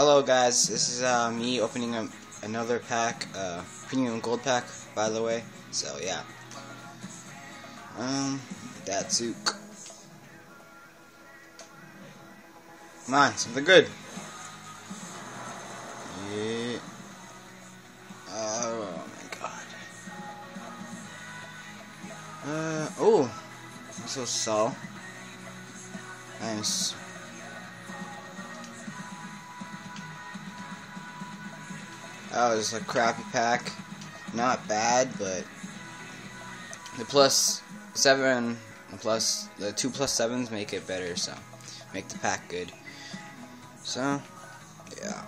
Hello guys, this is uh, me opening a, another pack, uh, premium gold pack, by the way. So yeah, um, Datsyuk. Come on, something good. Yeah. Oh my god. Uh oh, so Saul. Nice. That was a crappy pack. Not bad, but the plus seven, plus the two plus sevens make it better. So make the pack good. So yeah.